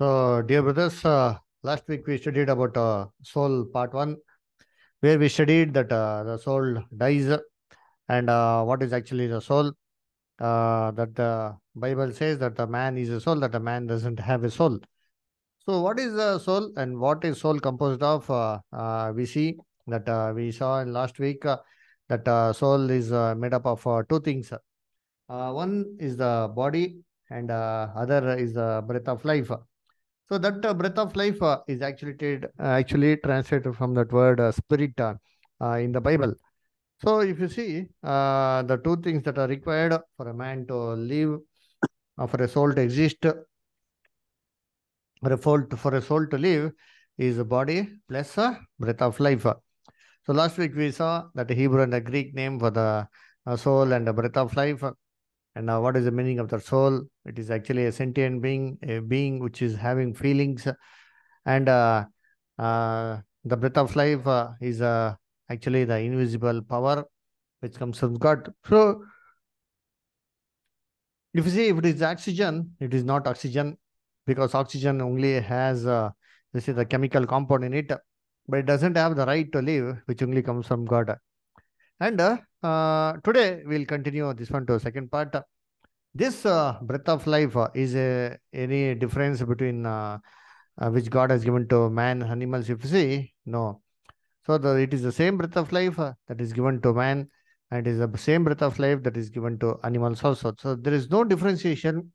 So, dear brothers, uh, last week we studied about uh, soul part one, where we studied that uh, the soul dies and uh, what is actually the soul. Uh, that the Bible says that the man is a soul, that the man doesn't have a soul. So, what is the soul and what is soul composed of? Uh, we see that we saw in last week that soul is made up of two things. One is the body, and other is the breath of life. So that uh, breath of life uh, is actually uh, actually translated from that word uh, spirit uh, uh, in the Bible. So if you see the two things that are required for a man to live, for a soul to exist, for a soul to, for a soul to live, is a body plus a breath of life. So last week we saw that Hebrew and the Greek name for the soul and the breath of life. And now, what is the meaning of the soul? It is actually a sentient being, a being which is having feelings, and uh, uh, the breath of life uh, is uh, actually the invisible power which comes from God. So, if you see, if it is oxygen, it is not oxygen because oxygen only has uh, this is the chemical compound in it, but it doesn't have the right to live, which only comes from God. And uh, uh, today we'll continue this one to second part. This uh, breath of life uh, is a, any difference between uh, uh, which God has given to man, animals. If you see, no. So the it is the same breath of life uh, that is given to man, and it is the same breath of life that is given to animals also. So there is no differentiation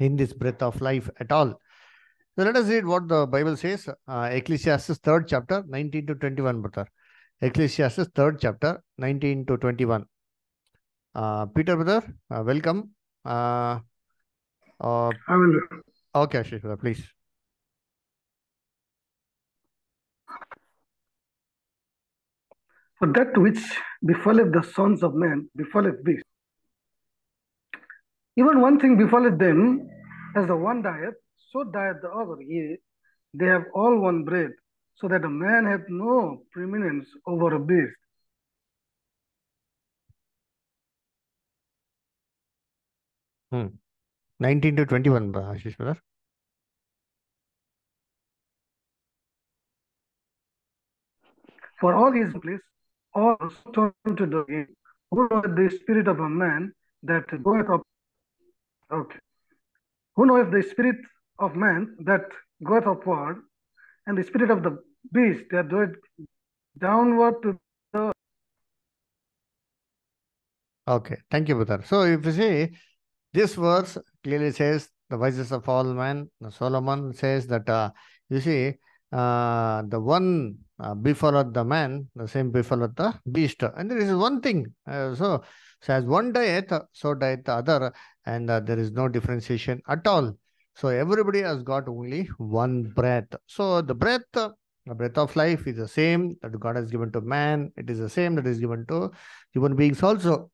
in this breath of life at all. So let us read what the Bible says. Uh, Ecclesiastes third chapter, nineteen to twenty-one, brother. Ecclesiastes third chapter, 19 to 21. Uh, Peter, brother, uh, welcome. Uh, uh, I will. okay, Ashish, brother, please. For that which befalleth the sons of men befalleth beasts. Even one thing befalleth them, as the one dieth, so dieth the other. Yea, they have all one bread, so that a man hath no preeminence over a beast. Hmm. 19 to 21, Ashish, brother. For all his place, all turn to the game. Who knoweth the spirit of a man that goeth up? Okay. Who knoweth the spirit of man that goeth upward, and the spirit of the beast They that goeth downward to the. Okay, thank you, brother. So if you see, this verse clearly says the wisest of all men. Solomon says that uh, you see, uh, the one uh, befalleth the man, the same befalleth the beast. And there is one thing. Uh, so, so as one dieth, so dieth the other, and uh, there is no differentiation at all. So everybody has got only one breath. So the breath, the breath of life is the same that God has given to man. It is the same that is given to human beings also.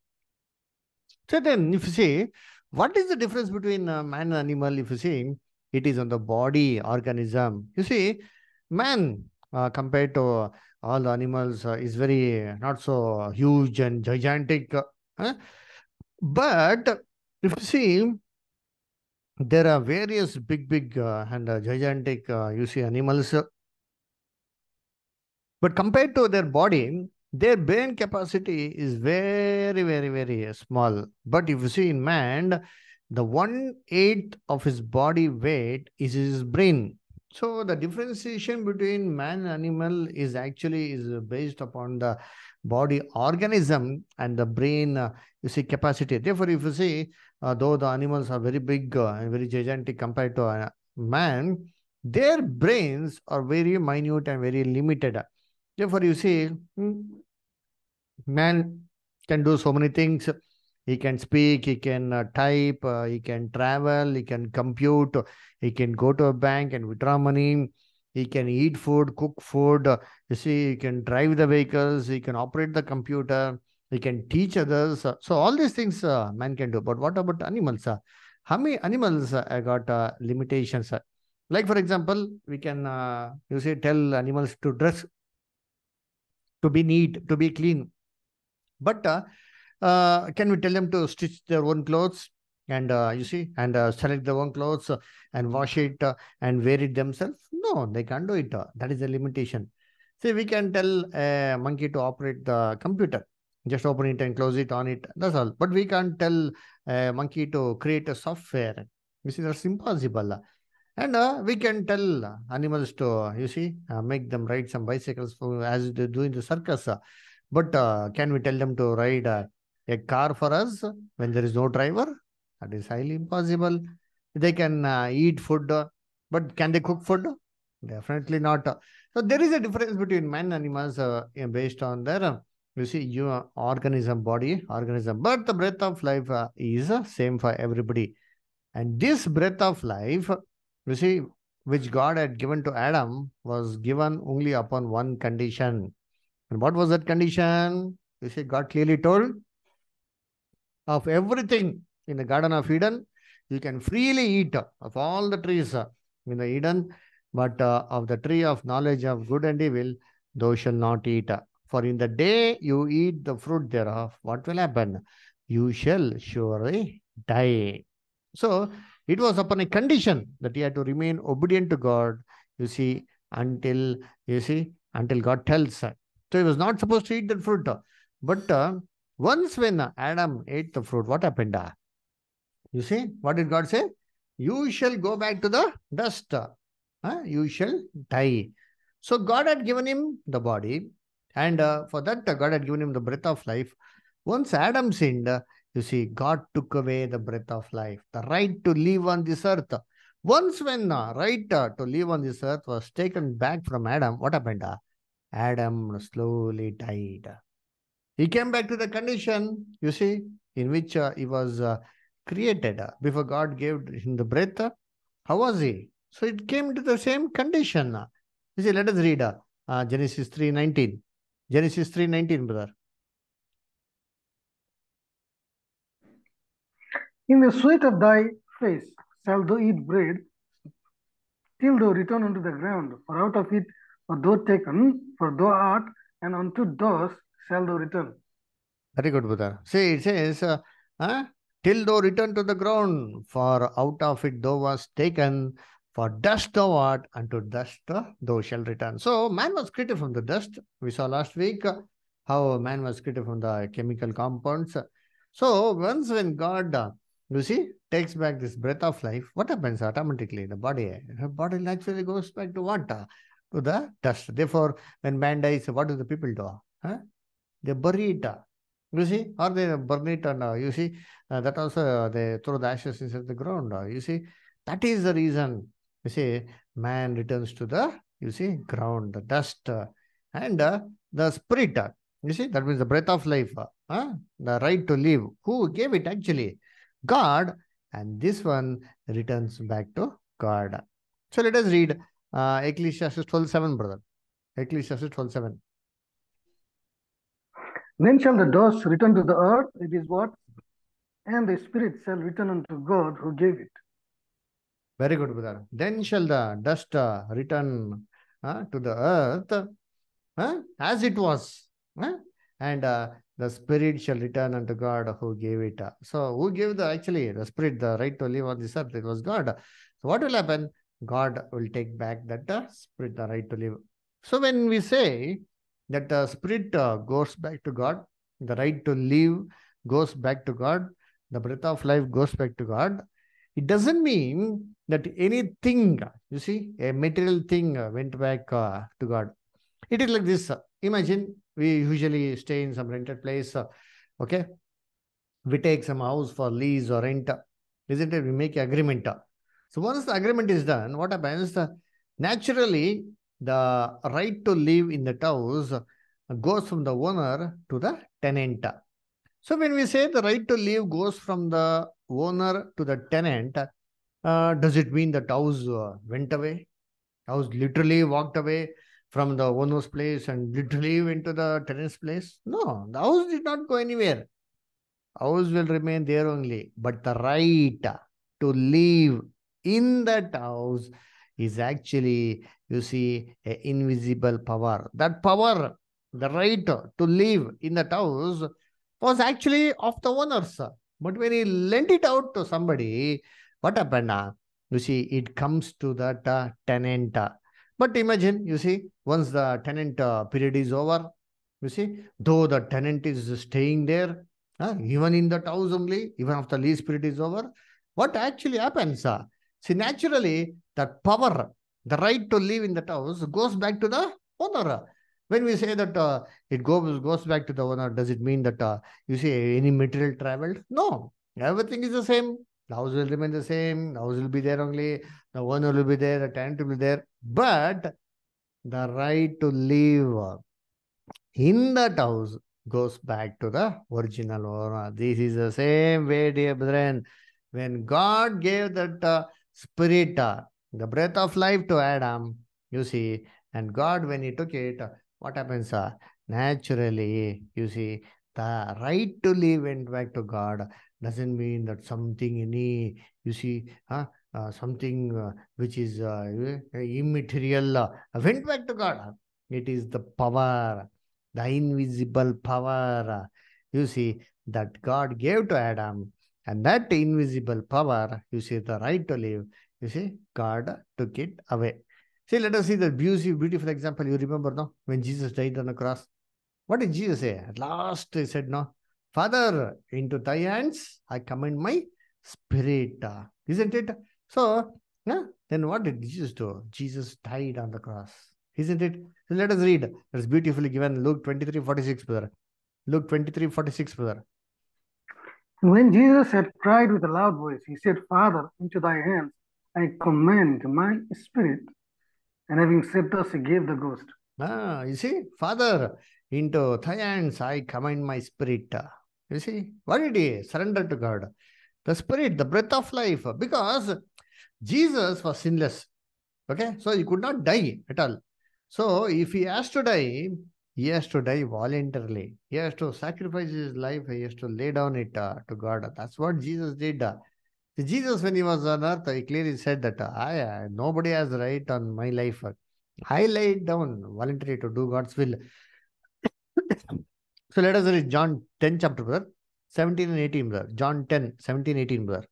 So then, if you see, what is the difference between man and animal? If you see, it is on the body organism. You see, man uh, compared to all the animals uh, is very not so huge and gigantic. uh, huh? But if you see, there are various big, big uh, and uh, gigantic, uh, you see, animals. But compared to their body, their brain capacity is very, very, very small. But if you see in man, the one eighth of his body weight is his brain. So the differentiation between man and animal is actually is based upon the body organism and the brain, uh, you see, capacity. Therefore, if you see, uh, though the animals are very big uh, and very gigantic compared to uh, man, their brains are very minute and very limited. Therefore, you see, hmm, man can do so many things. He can speak, he can uh, type, he can travel, he can compute, he can go to a bank and withdraw money, he can eat food, cook food. you see, he can drive the vehicles, he can operate the computer, he can teach others. So, all these things uh, man can do. But what about animals? uh? How many animals uh, got uh, limitations? Like, for example, we can, uh, you see, tell animals to dress, to be neat, to be clean. But uh, uh, can we tell them to stitch their own clothes? And uh, you see, and uh, select their own clothes uh, and wash it uh, and wear it themselves? No, they can't do it. uh, That is the limitation. See, we can tell a monkey to operate the computer. Just open it and close it on it. That's all. But we can't tell a monkey to create a software. You see, that's impossible. And uh, we can tell animals to, you see, uh, make them ride some bicycles for, as they do in the circus. But uh, can we tell them to ride a car for us when there is no driver? That is highly impossible. They can uh, eat food, but can they cook food? Definitely not. So there is a difference between man and animals uh, based on their, uh, you see, your organism, body, organism. But the breath of life uh, is uh, same for everybody. And this breath of life, you see, which God had given to Adam was given only upon one condition. And what was that condition? You see, God clearly told of everything in the Garden of Eden, you can freely eat of all the trees uh, in the Eden, but uh, of the tree of knowledge of good and evil, thou shalt not eat. For in the day you eat the fruit thereof, what will happen? You shall surely die. So it was upon a condition that he had to remain obedient to God, you see, until, you see, until God tells. So he was not supposed to eat that fruit. But uh, once when Adam ate the fruit, what happened? You see, what did God say? You shall go back to the dust. Huh? You shall die. So God had given him the body, and uh, for that, uh, God had given him the breath of life. Once Adam sinned, uh, you see, God took away the breath of life, the right to live on this earth. Once when uh, right uh, to live on this earth was taken back from Adam, what happened? Adam slowly died. He came back to the condition, you see, in which uh, he was uh, created uh, before God gave him the breath. uh, how was he? So it came to the same condition. uh. You see, let us read uh, Genesis 3.19. Genesis 3.19, brother. In the sweat of thy face shall thou eat bread till thou return unto the ground, for out of it art thou taken, for thou art, and unto dust shalt thou return. Very good, brother. See, it says, uh, uh, till thou return to the ground, for out of it thou was taken, for dust thou art, unto dust thou shalt return. So man was created from the dust. We saw last week how man was created from the chemical compounds. So once when God, you see, takes back this breath of life, what happens automatically? In the body, the body naturally goes back to what? To the dust. Therefore, when man dies, what do the people do? Huh? They bury it. You see, or they burn it and uh, you see, uh, that also uh, they throw the ashes inside the ground. uh, You see, that is the reason. You see, man returns to the, you see, ground, the dust, uh, and uh, the spirit. You see, that means the breath of life, uh, the right to live. Who gave it actually? God. And this one returns back to God. So let us read uh, Ecclesiastes 12:7, brother. Ecclesiastes 12 7. Then shall the dust return to the earth, it is what? And the spirit shall return unto God who gave it. Very good, brother. Then shall the dust uh, return uh, to the earth uh, as it was, uh, and uh, the spirit shall return unto God who gave it. So, who gave the actually the spirit the right to live on this earth? It was God. So, what will happen? God will take back that uh, spirit the right to live. So, when we say that the spirit uh, goes back to God, the right to live goes back to God, the breath of life goes back to God, it doesn't mean that anything, you see, a material thing uh, went back uh, to God. It is like this. Imagine we usually stay in some rented place. okay. We take some house for lease or rent. Isn't it? We make an agreement. So once the agreement is done, what happens? Naturally, the right to live in that house goes from the owner to the tenant. So when we say the right to live goes from the owner to the tenant, uh, does it mean that house uh, went away? House literally walked away from the owner's place and literally went to the tenant's place? No, the house did not go anywhere. House will remain there only. But the right to live in that house is actually, you see, a invisible power. That power, the right to live in that house was actually of the owners. But when he lent it out to somebody, what happened? Uh, you see, it comes to that uh, tenant. But imagine, you see, once the tenant uh, period is over, you see, though the tenant is staying there, uh, even in that house only, even after the lease period is over, what actually happens? Uh, see, naturally, that power, the right to live in that house goes back to the owner. When we say that uh, it goes goes back to the owner, does it mean that uh, you see any material traveled? No, everything is the same. The house will remain the same. The house will be there only. The owner will be there. The tenant will be there. But the right to live in that house goes back to the original owner. This is the same way, dear brethren. When God gave that uh, spirit, uh, the breath of life to Adam, you see, and God, when He took it, what happens? Uh, naturally, you see, the right to live went back to God. Doesn't mean that something, any, you see, huh, uh, something uh, which is uh, immaterial uh, went back to God. It is the power, the invisible power, you see, that God gave to Adam. And that invisible power, you see, the right to live, you see, God took it away. See, let us see the beautiful, example. You remember, no? When Jesus died on the cross. What did Jesus say? At last, he said, no, Father, into thy hands I commend my spirit. Isn't it? So, yeah, then what did Jesus do? Jesus died on the cross. Isn't it? So let us read. It's beautifully given. Luke 23 46, brother. Luke 23 46, brother. When Jesus had cried with a loud voice, he said, Father, into thy hands I commend my spirit. And having said thus, he gave the ghost. Ah, you see, Father, into thy hands I commend my spirit. You see, what did he surrender to God? The spirit, the breath of life, because Jesus was sinless. Okay, so he could not die at all. So if he has to die, he has to die voluntarily. He has to sacrifice his life. He has to lay down it uh, to God. That's what Jesus did. uh. Jesus, when he was on earth, he clearly said that I, nobody has right on my life. I laid down voluntarily to do God's will. so let us read John 10 chapter, brother. 17 and 18, brother. John 10, 17, 18, brother.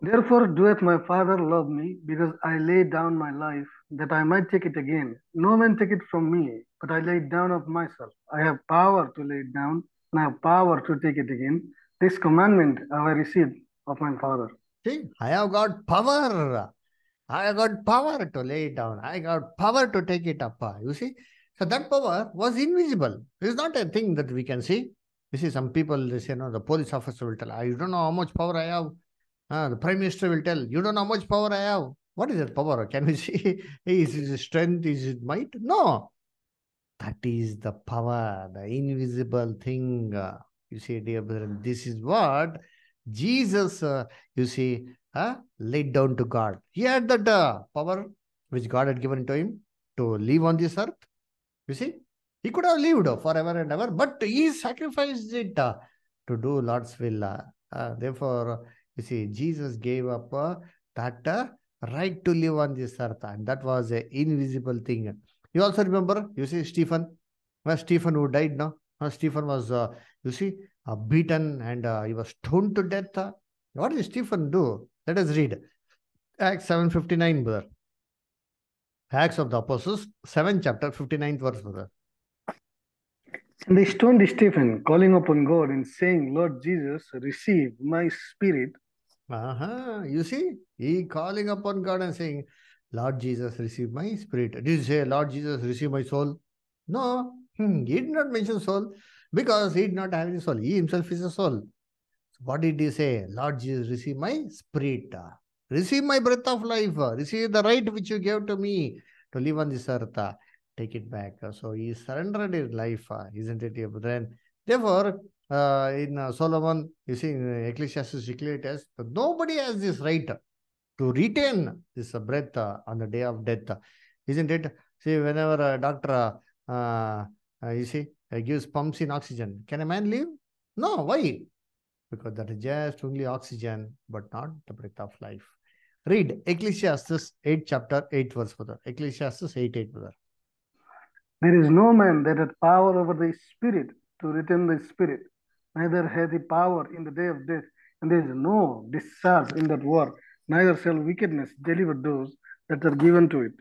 Therefore doeth my Father love me, because I lay down my life, that I might take it again. No man take it from me, but I lay it down of myself. I have power to lay it down, and I have power to take it again. This commandment have I received of my Father. See, I have got power. I have got power to lay it down. I got power to take it up. You see? So that power was invisible. It's not a thing that we can see. You see, some people, they say, no, the police officer will tell, I don't know how much power I have. Uh, the prime minister will tell, you don't know how much power I have. What is that power? Can we see? Is it strength? Is it might? No. That is the power, the invisible thing. You see, dear brethren, this is what Jesus, uh, you see, uh, laid down to God. He had that uh, power which God had given to him to live on this earth. You see, he could have lived forever and ever, but he sacrificed it uh, to do Lord's will. uh, uh, therefore, you see, Jesus gave up uh, that uh, right to live on this earth, and that was an invisible thing. You also remember, you see, Stephen, well, Stephen who died now. Stephen was, you see, uh, beaten and uh, he was stoned to death. uh. What did Stephen do? Let us read. Acts 7.59, brother. Acts of the Apostles, 7 chapter, 59th verse, brother. And they stoned Stephen, calling upon God and saying, Lord Jesus, receive my spirit. Uh-huh. You see, he calling upon God and saying, Lord Jesus, receive my spirit. Did you say, Lord Jesus, receive my soul? No, hmm, he did not mention soul because he did not have any soul. He himself is a soul. So what did he say? Lord Jesus, receive my spirit. Receive my breath of life. Receive the right which you gave to me to live on this earth. Take it back. So he surrendered his life, isn't it, dear brethren? Therefore, uh, in uh, Solomon, you see, in Ecclesiastes declared as nobody has this right to retain this uh, breath uh, on the day of death, isn't it? See, whenever a doctor, uh, uh, you see, uh, gives pumps in oxygen, can a man live? No, why? Because that is just only oxygen, but not the breath of life. Read Ecclesiastes 8, chapter 8, verse further. Ecclesiastes 8, 8, brother. There is no man that hath power over the spirit to retain the spirit, neither hath he power in the day of death, and there is no discharge in that war, neither shall wickedness deliver those that are given to it.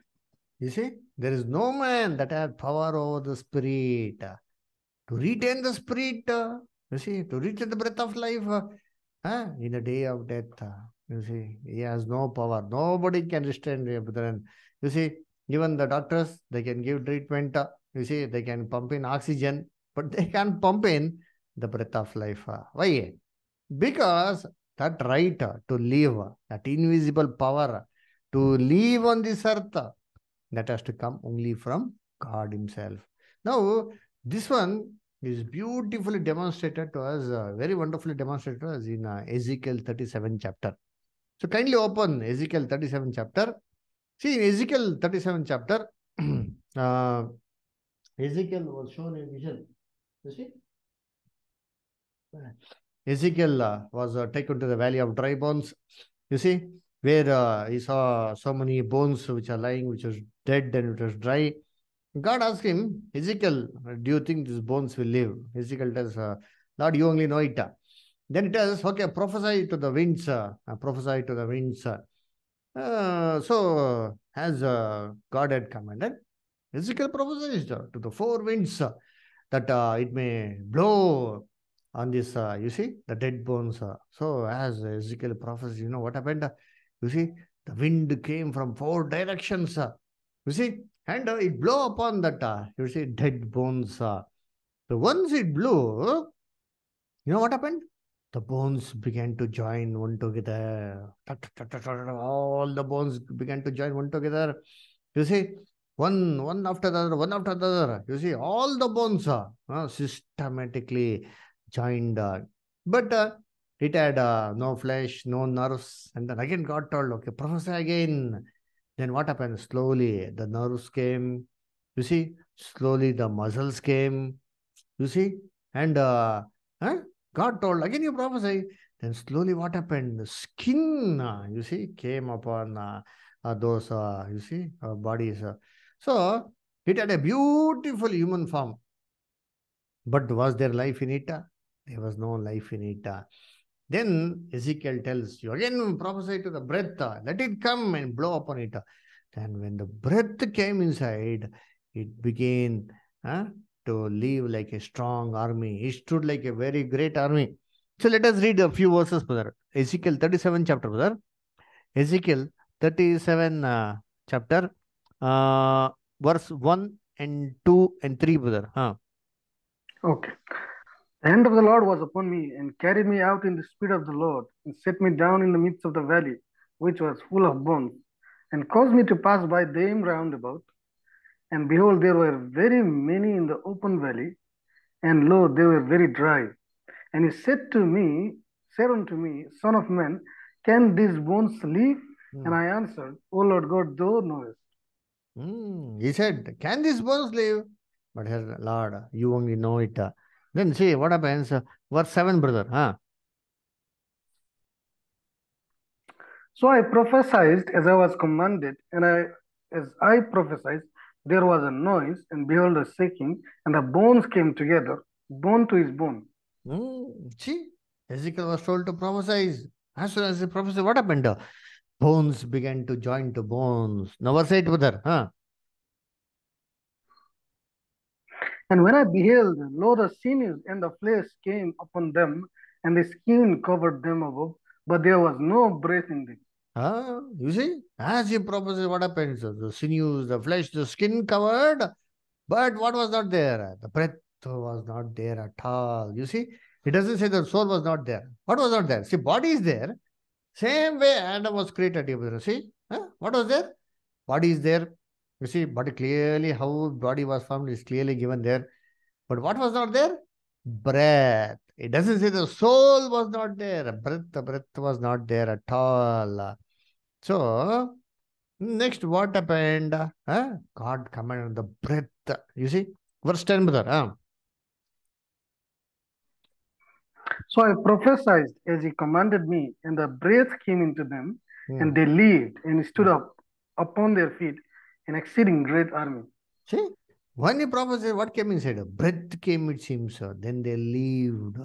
You see, there is no man that has power over the spirit. To retain the spirit, uh, you see, to retain the breath of life uh, uh, in the day of death. uh, you see, he has no power. Nobody can restrain him. You see, even the doctors, they can give treatment. you see, they can pump in oxygen, but they can't pump in the breath of life. Why? Because that right to live, that invisible power to live on this earth, that has to come only from God Himself. Now, this one is beautifully demonstrated to us, uh, very wonderfully demonstrated to us in uh, Ezekiel 37 chapter. So, kindly open Ezekiel 37 chapter. See, in Ezekiel 37 chapter, uh, Ezekiel was shown a vision. You see? Ezekiel uh, was uh, taken to the valley of dry bones. You see, where uh, he saw so many bones which are lying, which was dead and it was dry. God asked him, Ezekiel, do you think these bones will live? Ezekiel tells, uh, Lord, you only know it. Then it tells, okay, prophesy to the winds, uh, prophesy to the winds. Uh, so, as uh, God had commanded, Ezekiel prophesied to the four winds that uh, it may blow on this, uh, you see, the dead bones. So, as Ezekiel prophesied, you know what happened? You see, the wind came from four directions. You see, and uh, it blew upon that, uh, you see, dead bones. uh. So, once it blew, you know what happened? The bones began to join one together. All the bones began to join one together. You see, one one after the other, one after the other. You see, all the bones are uh, systematically joined. uh, but uh, it had uh, no flesh, no nerves. And then again, God told, okay, prophesy again. Then what happened? Slowly, the nerves came. You see, slowly the muscles came. You see, and uh, huh? God told, again you prophesy. Then slowly what happened? The skin, uh, you see, came upon uh, uh, those, uh, you see, uh, bodies. So it had a beautiful human form. But was there life in it? There was no life in it. Then Ezekiel tells you again prophesy to the breath, let it come and blow upon it. Then when the breath came inside, it began uh, to live like a strong army. It stood like a very great army. So let us read a few verses, brother. Ezekiel 37 chapter, brother. Ezekiel 37 uh, chapter, uh, verse 1 and 2 and 3, brother. Huh. Okay. The hand of the Lord was upon me and carried me out in the spirit of the Lord and set me down in the midst of the valley, which was full of bones, and caused me to pass by them round about. And behold, there were very many in the open valley, and lo, they were very dry. And he said to me, said unto me, Son of man, can these bones live? Hmm. And I answered, O Lord God, thou knowest. Hmm. He said, Can these bones live? But Lord, you only know it. Then see what happens. Verse 7, brother. Huh? So I prophesied as I was commanded, and I, as I prophesied, there was a noise, and behold, a shaking, and the bones came together, bone to his bone. Hmm. See, Ezekiel was told to prophesy. As soon as he prophesied, what happened? Bones began to join to bones. Now, verse 8, brother. Huh? And when I beheld, lo, the sinews and the flesh came upon them, and the skin covered them above, but there was no breath in them. Ah, you see, as he proposes, what happens? The sinews, the flesh, the skin covered, but what was not there? The breath was not there at all. You see, it doesn't say the soul was not there. What was not there? See, body is there. Same way Adam was created. you. See, huh? what was there? Body is there. You see, but clearly how body was formed is clearly given there. But what was not there? Breath. It doesn't say the soul was not there. Breath, the breath was not there at all. So, next what happened? Huh? God commanded the breath. You see, verse 10, brother. Huh? So I prophesied as he commanded me, and the breath came into them, Hmm. and they lived and stood up upon their feet, an exceeding great army. See, when he prophesied, what came inside? Breath came, it seems. Then they lived.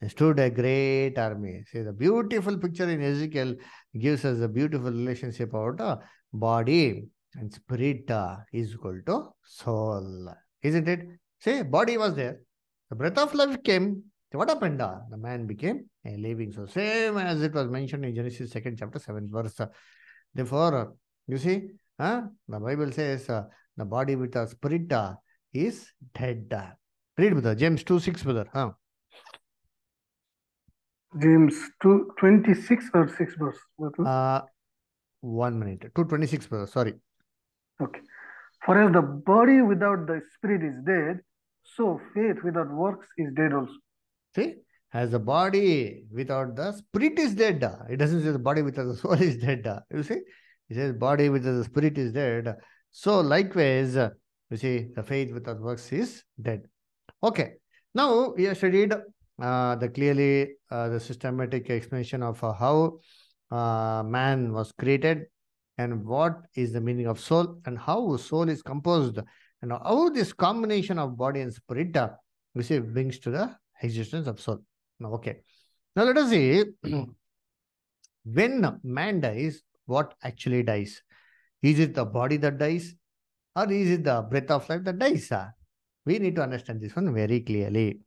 They stood a great army. See, the beautiful picture in Ezekiel gives us a beautiful relationship about body and spirit uh, is equal to soul. Isn't it? See, body was there. The breath of life came. What happened? Uh, the man became a living soul. Same as it was mentioned in Genesis 2nd chapter 7th verse. Therefore, uh, you see, uh, the Bible says uh, the body with the spirit uh, is dead. Read, brother. James 2 6, brother. Huh? James 2, 26 or 6 verse. Was- Uh, one minute. 226, brother. Sorry. Okay. For as the body without the spirit is dead, so faith without works is dead also. See, as the body without the spirit is dead. It doesn't say the body without the soul is dead. You see, it says body without the spirit is dead. So likewise, you see, the faith without works is dead. Okay. Now we have studied uh, the clearly uh, the systematic explanation of uh, how man was created and what is the meaning of soul and how soul is composed and how this combination of body and spirit uh, we see brings to the existence of soul. Now, okay. Now let us see when man dies, what actually dies? Is it the body that dies, or is it the breath of life that dies? We need to understand this one very clearly.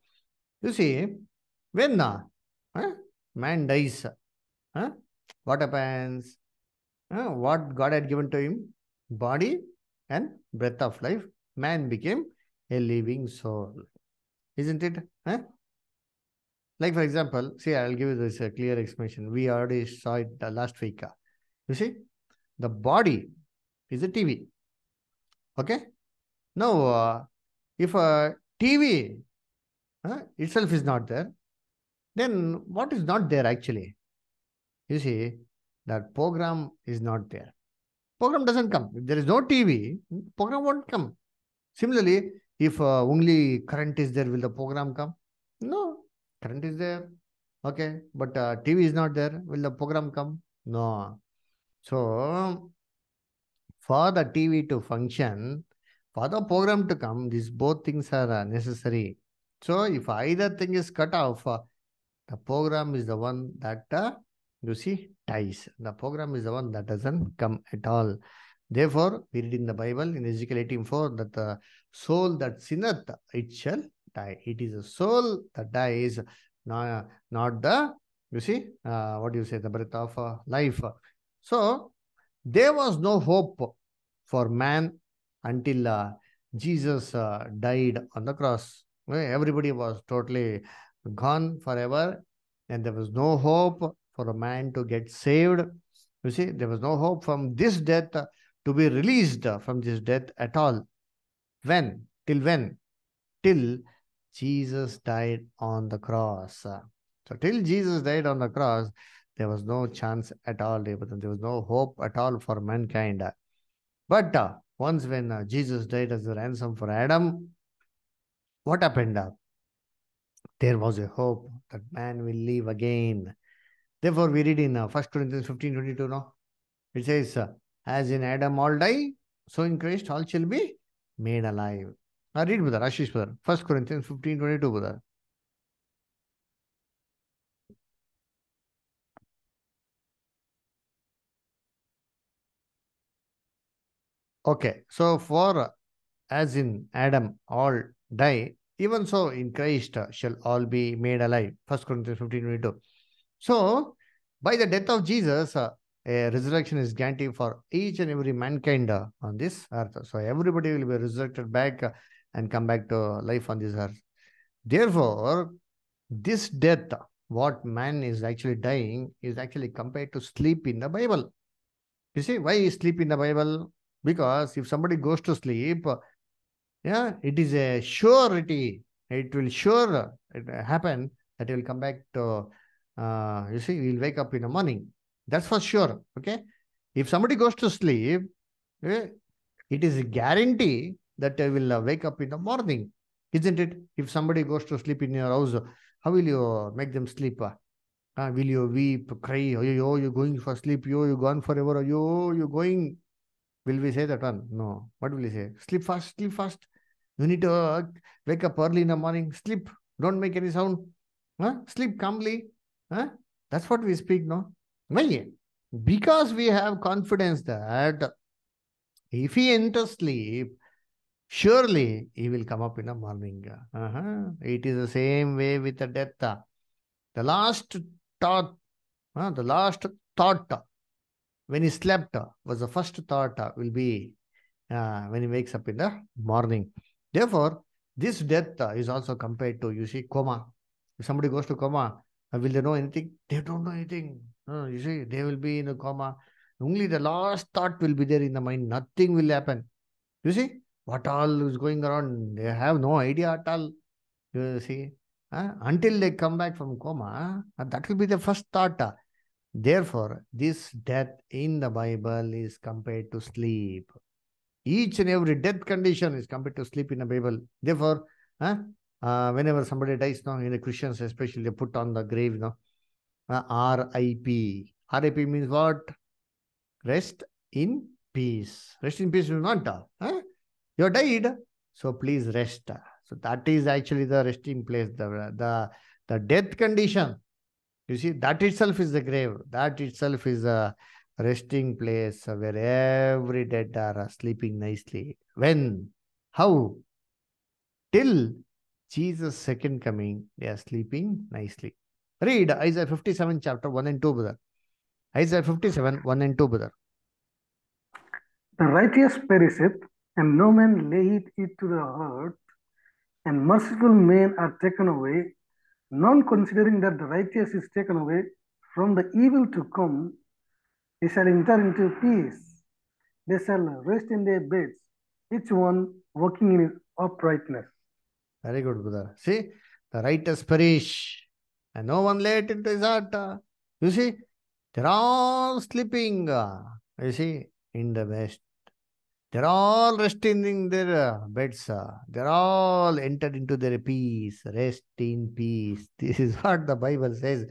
You see, when uh, man dies, huh, what happens? Huh, what God had given to him? Body and breath of life. Man became a living soul. Isn't it? Like, for example, see, I'll give you this uh, clear explanation. We already saw it uh, last week. You see, the body is a TV. Okay? Now, uh, if a TV uh, itself is not there, then what is not there actually? You see, that program is not there. Program doesn't come. If there is no TV, program won't come. Similarly, if uh, only current is there, will the program come? No, current is there. Okay, but uh, TV is not there. Will the program come? No. So, for the TV to function, for the program to come, these both things are uh, necessary. So, if either thing is cut off, uh, the program is the one that uh, you see dies. The program is the one that doesn't come at all. Therefore, we read in the Bible in Ezekiel 18:4 that the soul that sinneth, it shall die. It is a soul that dies, not, not the, you see, uh, what do you say, the breath of uh, life. So, there was no hope for man until uh, Jesus uh, died on the cross. Eh, Everybody was totally gone forever, and there was no hope for a man to get saved. You see, there was no hope from this death to be released from this death at all. When? Till when? Till Jesus died on the cross. So till Jesus died on the cross, there was no chance at all. There was there was no hope at all for mankind. But uh, once when uh, Jesus died as a ransom for Adam, what happened? Uh, there was a hope that man will live again. Therefore, we read in uh, 1 Corinthians 15 22, no? It says, uh, As in Adam all die, so in Christ all shall be made alive. Now read, brother, Ashish, brother. 1 Corinthians 15 22, brother. Okay, so for as in Adam all die, even so in Christ shall all be made alive. 1 Corinthians 15 22. So, by the death of Jesus, uh, a resurrection is guaranteed for each and every mankind uh, on this earth. So, everybody will be resurrected back uh, and come back to life on this earth. Therefore, this death, what man is actually dying, is actually compared to sleep in the Bible. You see, why is sleep in the Bible? Because if somebody goes to sleep, yeah, it is a surety. It will sure happen that he will come back to, uh, you see, he'll wake up in the morning. That's for sure. Okay. If somebody goes to sleep, eh, it is a guarantee that they will uh, wake up in the morning, isn't it? If somebody goes to sleep in your house, how will you make them sleep? Uh, will you weep, cry? Oh, yo, you're going for sleep. Yo, you're gone forever. Yo, you're going. Will we say that one? No. What will we say? Sleep fast, sleep fast. You need to uh, wake up early in the morning. Sleep. Don't make any sound. Huh? Sleep calmly. Huh? That's what we speak now. Why? Because we have confidence that if he enters sleep, surely he will come up in the morning. Uh-huh. It is the same way with the death. The last thought, uh, the last thought when he slept was the first thought will be uh, when he wakes up in the morning. Therefore, this death is also compared to, you see, coma. If somebody goes to coma, uh, will they know anything? They don't know anything. Uh, you see, they will be in a coma. Only the last thought will be there in the mind. Nothing will happen. You see, what all is going around? They have no idea at all. You see, uh, until they come back from coma, uh, that will be the first thought. Therefore, this death in the Bible is compared to sleep. Each and every death condition is compared to sleep in the Bible. Therefore, uh, uh, whenever somebody dies now, in the Christians especially, they put on the grave, know, uh, R.I.P. R.I.P. means what? Rest in peace. Rest in peace is not. Uh, you died, so please rest. So that is actually the resting place, the, the, the death condition. You see, that itself is the grave. That itself is a resting place where every dead are sleeping nicely. When? How? Till Jesus' second coming, they are sleeping nicely. Read Isaiah 57 chapter 1 and 2, brother. Isaiah 57, 1 and 2, brother. The righteous perisheth, and no man layeth it to the earth, and merciful men are taken away, none considering that the righteous is taken away from the evil to come, they shall enter into peace. They shall rest in their beds, each one walking in his uprightness. Very good, brother. See, the righteous perish, and no one it into his heart. Ah, you see, they're all sleeping. Ah, you see, in the west. They're all resting in their beds. They're all entered into their peace. Rest in peace. This is what the Bible says.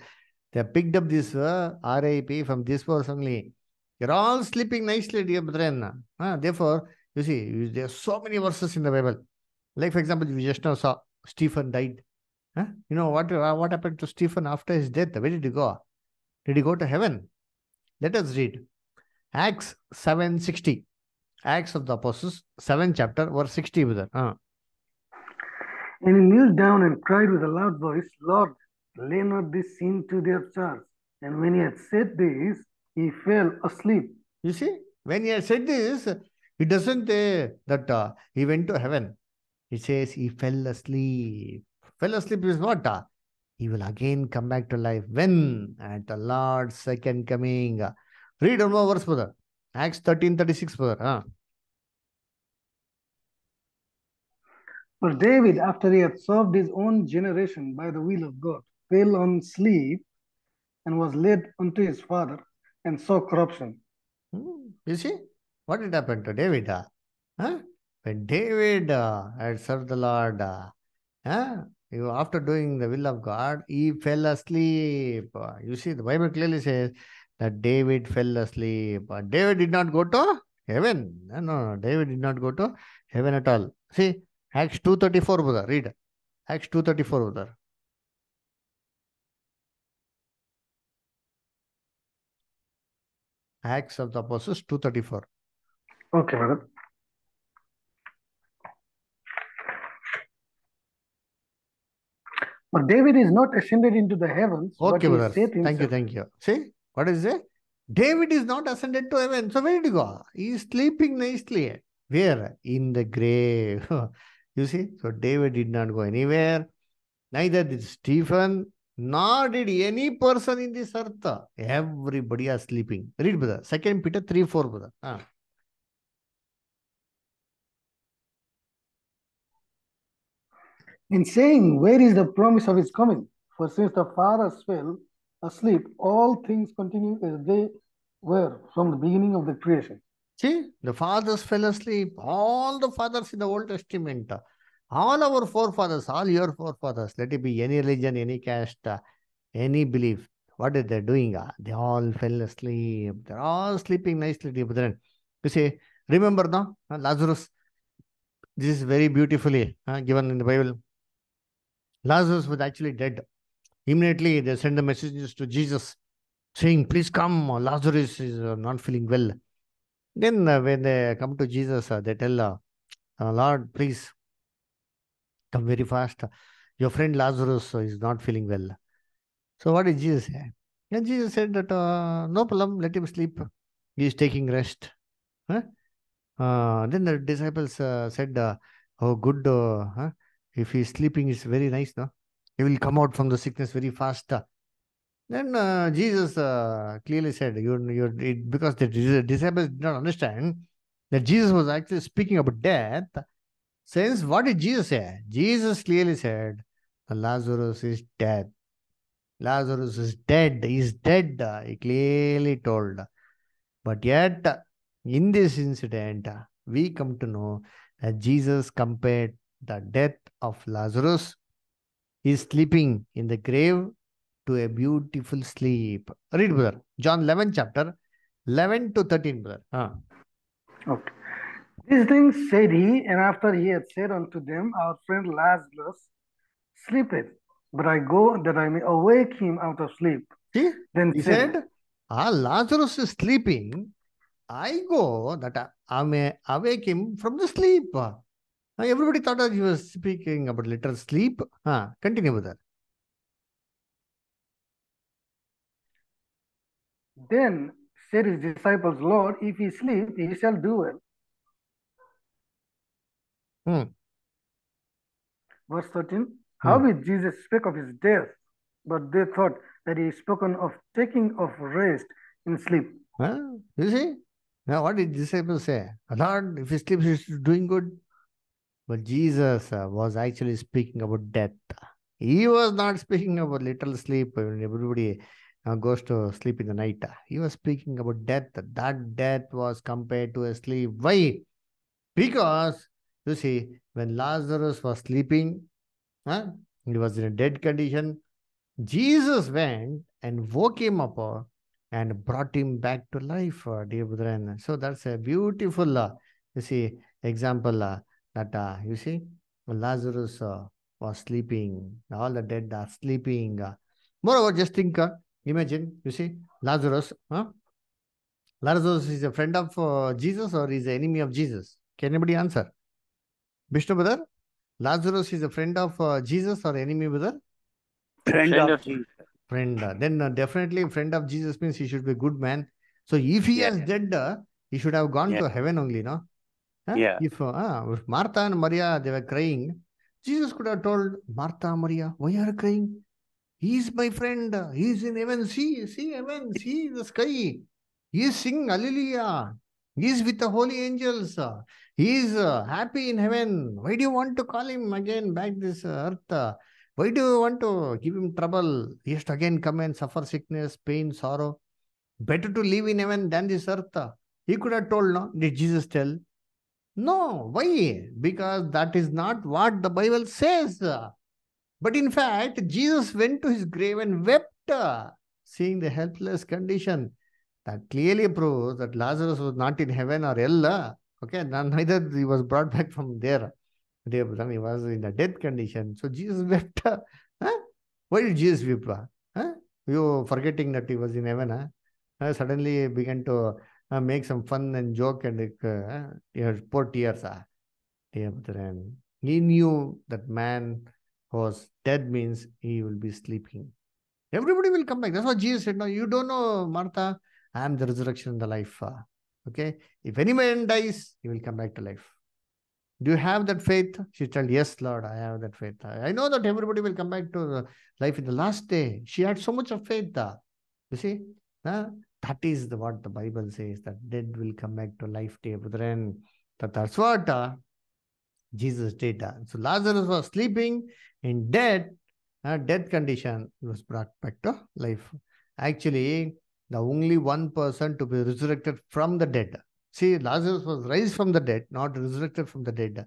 They picked up this uh, RIP from this verse only. They're all sleeping nicely, dear brethren. Uh, therefore, you see, there are so many verses in the Bible. Like, for example, we just now saw Stephen died. Huh? You know what, uh, what happened to Stephen after his death? Where did he go? Did he go to heaven? Let us read. Acts 7.60. Acts of the Apostles, 7 chapter, verse 60. Brother. Uh. And he kneeled down and cried with a loud voice, Lord, lay not this sin to their charge. And when he had said this, he fell asleep. You see, when he had said this, he doesn't say that uh, he went to heaven. He says he fell asleep. Fell asleep is what? Uh, he will again come back to life. When? At the Lord's second coming. Read one more verse, brother. Acts 13 36, brother. Uh. For David, after he had served his own generation by the will of God, fell on sleep and was led unto his father and saw corruption. Hmm. You see, what did happen to David? Uh? Huh? When David uh, had served the Lord, uh, huh? after doing the will of God, he fell asleep. You see, the Bible clearly says that David fell asleep. But David did not go to heaven. No, no, David did not go to heaven at all. See, Acts 2.34, brother. Read. Acts 2.34, brother. Acts of the Apostles 2.34. Okay, brother. But David is not ascended into the heavens. Okay, brother. He Thank you, thank you. See, what is it? David is not ascended to heaven. So where did he go? He is sleeping nicely. Where? In the grave. you see? So David did not go anywhere. Neither did Stephen, nor did any person in this earth. Everybody are sleeping. Read, brother. Second Peter 3 4, brother. Ah. In saying, Where is the promise of his coming? For since the fathers fell asleep, all things continue as they were from the beginning of the creation. See, the fathers fell asleep. All the fathers in the Old Testament, all our forefathers, all your forefathers, let it be any religion, any caste, any belief, what are they doing? Ah, they all fell asleep. They're all sleeping nicely, dear brethren. You see, remember now, Lazarus, this is very beautifully given in the Bible. Lazarus was actually dead. Immediately they send the messages to Jesus saying, Please come, Lazarus is uh, not feeling well. Then uh, when they come to Jesus, uh, they tell, Lord, please come very fast. Your friend Lazarus is not feeling well. So what did Jesus say? And Jesus said that uh, no problem, let him sleep. He is taking rest. Huh? Uh, then the disciples uh, said, "Oh, good. If he is sleeping, it's very nice, no? He will come out from the sickness very fast." Then uh, Jesus uh, clearly said, "You, you, it, because the disciples did not understand that Jesus was actually speaking about death." Since what did Jesus say? Jesus clearly said, "Lazarus is dead. Lazarus is dead. He's dead." He clearly told. But yet, in this incident, we come to know that Jesus compared the death of Lazarus, is sleeping in the grave, to a beautiful sleep. Read, brother. John 11, chapter 11 to 13, brother. Ah. Okay. These things said he, and after he had said unto them, Our friend Lazarus sleepeth, but I go that I may awake him out of sleep. See, Then he said, said, Ah, Lazarus is sleeping. I go that I- I may awake him from the sleep. Everybody thought that he was speaking about literal sleep. Ah, continue with that. Then said his disciples, Lord, if he sleep, he shall do well. Hmm. Verse 13. Howbeit Jesus spake of his death, but they thought that he spoken of taking of rest in sleep. Huh? You see? Now, what did disciples say? Lord, if he sleeps, he's doing good. But Jesus uh, was actually speaking about death. He was not speaking about literal sleep when everybody uh, goes to sleep in the night. He was speaking about death. That death was compared to a sleep. Why? Because, you see, when Lazarus was sleeping, huh, he was in a dead condition. Jesus went and woke him up uh, and brought him back to life, dear brethren. So that's a beautiful, you see, example that, uh, you see, Lazarus uh, was sleeping. All the dead are sleeping. Uh, moreover, just think, uh, imagine, you see, Lazarus, huh? Lazarus is a friend of uh, Jesus or is an enemy of Jesus? Can anybody answer? Vishnu brother? Lazarus is a friend of uh, Jesus or enemy brother? Friend, Friend of of Jesus. friend. uh, Then uh, definitely friend of Jesus means he should be a good man. So if he Yeah, has yeah. dead, uh, he should have gone Yeah. to heaven only, no? Huh? Yeah. If, uh, ah, if Martha and Maria, they were crying, Jesus could have told Martha, Maria, why are you crying? He is my friend. He is in heaven. See, see heaven. See the sky. He is singing Hallelujah. He is with the holy angels. He is uh, happy in heaven. Why do you want to call him again back this earth? Why do you want to give him trouble? He has to again come and suffer sickness, pain, sorrow. Better to live in heaven than this earth. He could have told, no? Did Jesus tell? No. Why? Because that is not what the Bible says. But in fact, Jesus went to his grave and wept, seeing the helpless condition. That clearly proves that Lazarus was not in heaven or hell. Okay, neither he was brought back from there. He was in a death condition. So Jesus wept. uh, huh? Why did Jesus weep? uh? Huh? You forgetting that he was in heaven. Huh? Uh, suddenly began to uh, make some fun and joke and uh, pour tears. Uh. Brethren, he knew that man was dead means he will be sleeping. Everybody will come back. That's what Jesus said. No, you don't know, Martha. I am the resurrection and the life. uh, Okay. If any man dies, he will come back to life. Do you have that faith? She told, Yes, Lord, I have that faith. I I know that everybody will come back to life in the last day. She had so much of faith. uh, You see? That is the, what the Bible says that dead will come back to life, dear brethren. That, that's what uh, Jesus did. uh. So Lazarus was sleeping in dead, uh, death condition. He was brought back to life. Actually, the only one person to be resurrected from the dead. See, Lazarus was raised from the dead, not resurrected from the dead.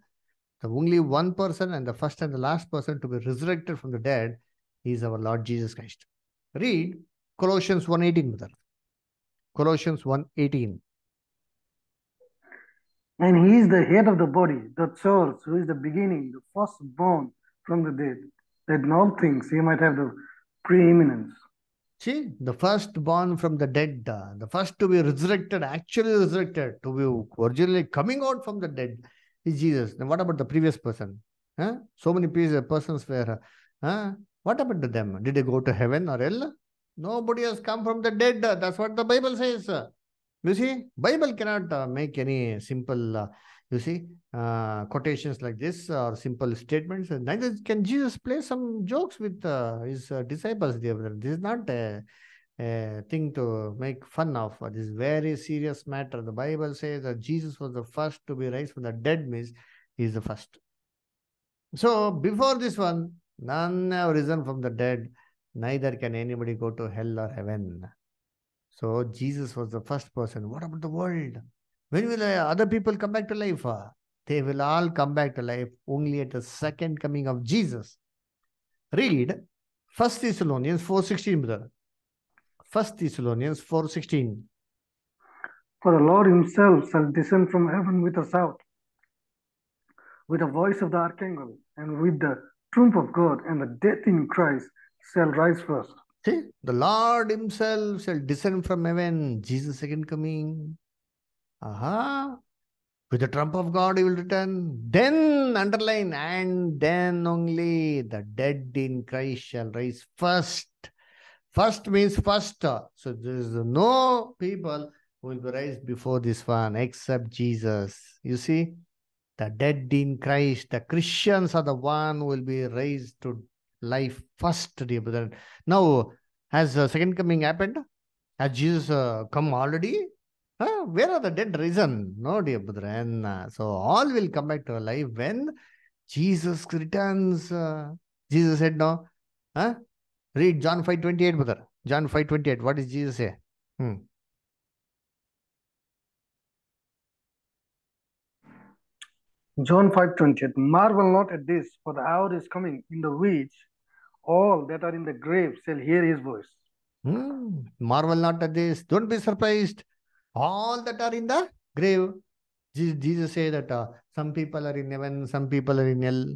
The only one person and the first and the last person to be resurrected from the dead is our Lord Jesus Christ. Read Colossians 1.18 with her. Colossians 1.18. And he is the head of the body, the church, who is the beginning, the firstborn from the dead, that in all things he might have the preeminence. See, the firstborn from the dead, uh, the first to be resurrected, actually resurrected, to be originally coming out from the dead is Jesus. Then what about the previous person? Huh? So many persons were, uh, what happened to them? Did they go to heaven or hell? Nobody has come from the dead. That's what the Bible says. You see, Bible cannot uh, make any simple, uh, you see, uh, quotations like this or simple statements. Neither can Jesus play some jokes with uh, his disciples. This is not a, a thing to make fun of. This is very serious matter. The Bible says that Jesus was the first to be raised from the dead means he is the first. So before this one, none have risen from the dead. Neither can anybody go to hell or heaven. So Jesus was the first person. What about the world? When will uh, other people come back to life? Uh, they will all come back to life only at the second coming of Jesus. Read First Thessalonians 4.16, brother. First Thessalonians 4.16. For the Lord himself shall descend from heaven with a shout, with the voice of the archangel, and with the trump of God, and the dead in Christ shall rise first. See, the Lord himself shall descend from heaven. Jesus' second coming. Aha. With the trump of God, he will return. Then, underline, and then only the dead in Christ shall rise first. First means first. So there is no people who will be raised before this one except Jesus. You see, the dead in Christ, the Christians are the one who will be raised to life first, dear brother. Now, has the second coming happened? Has Jesus uh, come already? Huh? Where are the dead risen? No, dear brethren. Uh, so all will come back to life when Jesus returns. Uh, Jesus said no. Huh? Read John 5 28, brother. John 5 28. What does Jesus say? Hmm. John 5:20 Marvel not at this, for the hour is coming in the which all that are in the grave shall hear his voice. Hmm. Marvel not at this. Don't be surprised. All that are in the grave. Jesus say that uh, some people are in heaven, some people are in hell.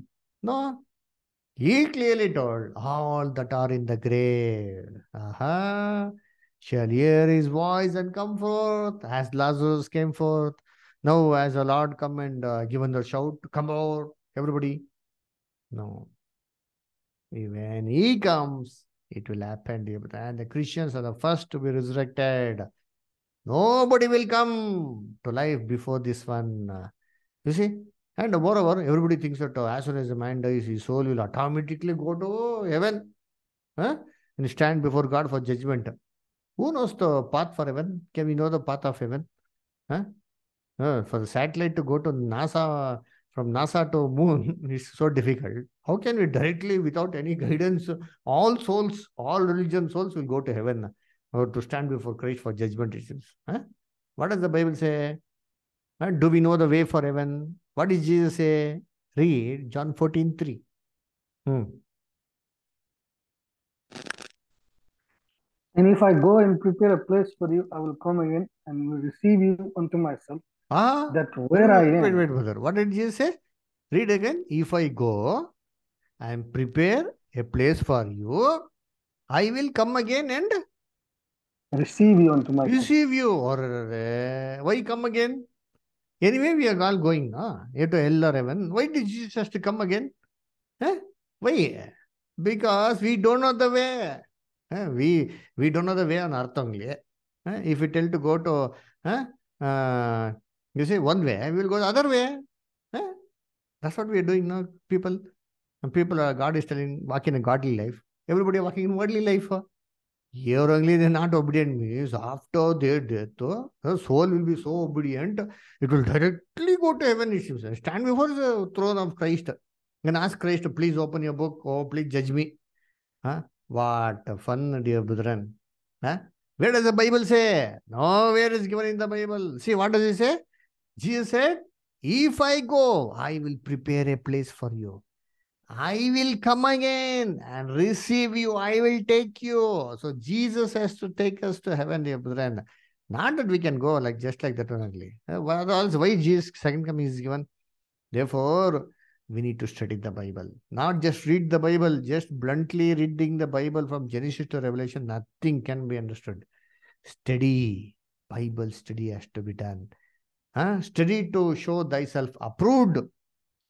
No. He clearly told all that are in the grave. Aha. Shall hear his voice and come forth as Lazarus came forth. Now, as the Lord come and uh, given the shout, come out, everybody. No. When he comes, it will happen. And the Christians are the first to be resurrected. Nobody will come to life before this one. You see? And moreover, everybody thinks that as soon as a man dies, his soul will automatically go to heaven huh? and stand before God for judgment. Who knows the path for heaven? Can we know the path of heaven? Huh? Uh, for the satellite to go to NASA, from NASA to moon is so difficult. How can we directly, without any guidance, all souls, all religion souls will go to heaven or to stand before Christ for judgment? Huh? What does the Bible say? Huh? Do we know the way for heaven? What did Jesus say? Read John 14 3. Hmm. And if I go and prepare a place for you, I will come again and will receive you unto myself, Ah, that where I am, wait, brother. What did Jesus say? Read again. If I go and prepare a place for you, I will come again and receive you unto myself. receive you. Or uh, why come again? Anyway, we are all going ah, to hell or heaven. Why did Jesus has to come again? Eh? Why? Because we don't know the way. Eh, We we don't know the way on earth only. Eh, If we tell to go to, eh, uh, you say one way, we will go the other way. Eh? That's what we are doing now, people. And people are, God is telling, walk in a godly life. Everybody walking in worldly life. Here only they're not obedient means after their death, the soul will be so obedient, it will directly go to heaven. It. Stand before the throne of Christ and ask Christ, please open your book. Oh, please judge me. Huh? What fun, dear brethren. Huh? Where does the Bible say? Nowhere is given in the Bible. See, what does it say? Jesus said, If I go, I will prepare a place for you. I will come again and receive you. I will take you. So Jesus has to take us to heaven, dear brethren. Not that we can go like just like that only. Uh, else? Why Jesus second coming is given? Therefore, we need to study the Bible. Not just read the Bible, just bluntly reading the Bible from Genesis to Revelation, nothing can be understood. Study, Bible study has to be done. Huh? Study to show thyself approved,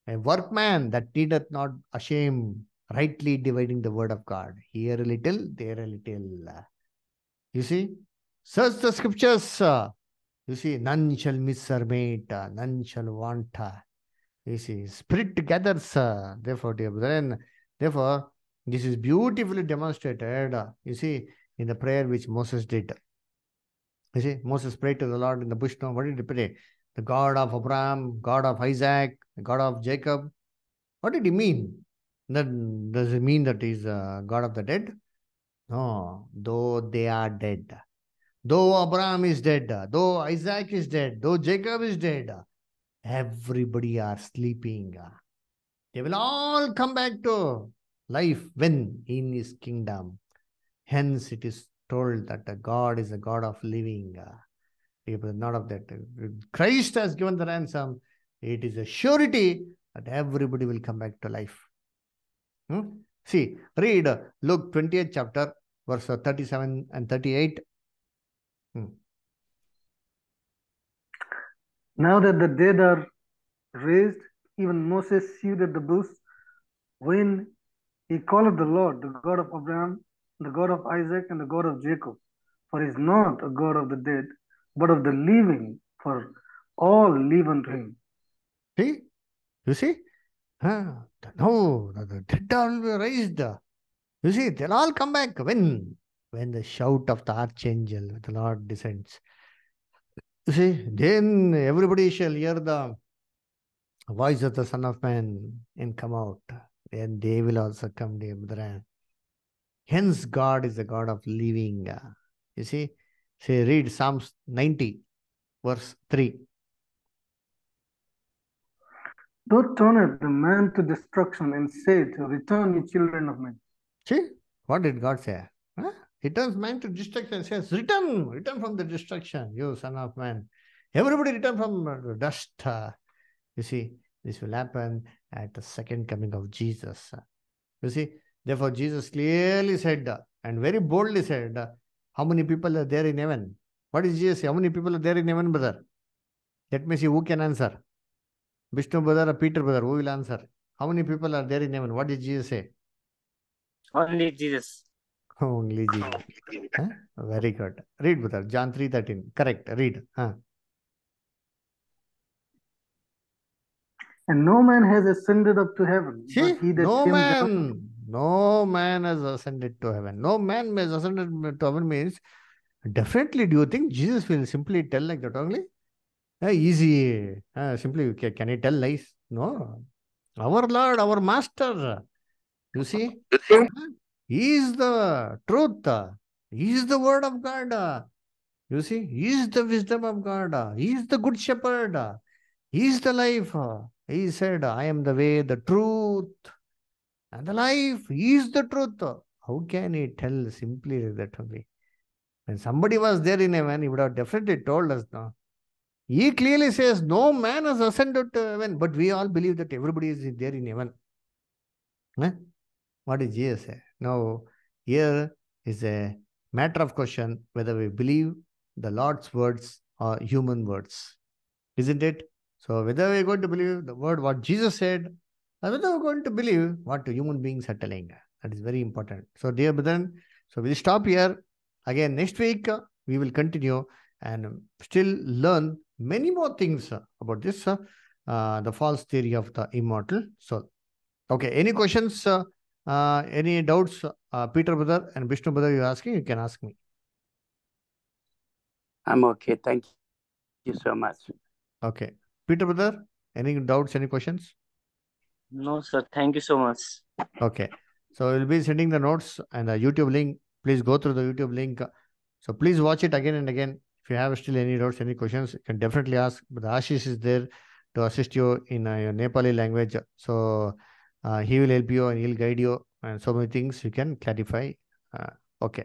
a workman that needeth not ashamed, rightly dividing the word of God. Here a little, there a little. You see, search the scriptures. You see, none shall miss or mate, none shall want. You see, spirit gathers. Therefore, dear brethren, therefore, this is beautifully demonstrated. You see, in the prayer which Moses did. You see, Moses prayed to the Lord in the bush. No, what did he pray? The God of Abraham, God of Isaac, God of Jacob. What did he mean? That does it mean that he's uh, God of the dead? No, though they are dead. Though Abraham is dead, though Isaac is dead, though Jacob is dead, everybody are sleeping. They will all come back to life when in his kingdom. Hence, it is told that the God is a God of living. people, not of that. Christ has given the ransom. It is a surety that everybody will come back to life. Hmm? See, read uh, Luke 20th chapter, verse uh, 37 and 38. Now that the dead are raised, even Moses sewed at the bush when he called the Lord, the God of Abraham, the God of Isaac, and the God of Jacob. For he is not a God of the dead, but of the living, for all live unto him. See? You see? Huh? No, the dead are raised. You see, they'll all come back. When? When the shout of the archangel, the Lord descends. You see, then everybody shall hear the voice of the Son of Man and come out. And they will also come, dear brethren. Hence, God is the God of living. You see? Say, read Psalms 90, verse 3. Thou turneth the man to destruction and said, Return, ye children of men. See, what did God say? Huh? He turns man to destruction, and says, Return, return from the destruction, you son of man. Everybody return from uh, dust. uh, You see, this will happen at the second coming of Jesus. You see, therefore, Jesus clearly said and very boldly said, How many people are there in heaven? What is Jesus say? How many people are there in heaven, brother? Let me see who can answer. Vishnu brother or Peter brother, who will answer? How many people are there in heaven? What did Jesus say? Only Jesus. Only Jesus. Huh? Very good. Read, brother. John 3.13. Correct. Read. Huh? And no man has ascended up to heaven, See, but he that no came down. No man has ascended to heaven. No man has ascended to heaven means definitely. Do you think Jesus will simply tell like that only? Easy. Uh, simply, ca- can he tell lies? No. Our Lord, our Master. You see, He is the truth. He is the Word of God. You see, He is the wisdom of God. He is the Good Shepherd. He is the life. He said, I am the way, the truth, and the life. Is the truth. How can he tell simply that only? When somebody was there in heaven, he would have definitely told us now. He clearly says, No man has ascended to heaven, but we all believe that everybody is there in heaven. Huh? What did Jesus say? Now, here is a matter of question whether we believe the Lord's words or human words. Isn't it? So, whether we're going to believe the word what Jesus said, whether we're going to believe what human beings are telling. That is very important. So, dear brethren, so we'll stop here. Again, next week, uh, we will continue and still learn many more things uh, about this, uh, uh, the false theory of the immortal soul. Okay, any questions, uh, uh, any doubts, uh, Peter brother and Vishnu brother, you're asking, you can ask me. I'm okay. Thank you. you so much. Okay. Peter brother, any doubts, any questions? No, sir. Thank you so much. Okay. So we'll be sending the notes and the YouTube link. Please go through the YouTube link. So please watch it again and again. If you have still any doubts, any questions, you can definitely ask. But Ashish is there to assist you in uh, your Nepali language. So uh, he will help you and he'll guide you and so many things you can clarify. Uh, okay.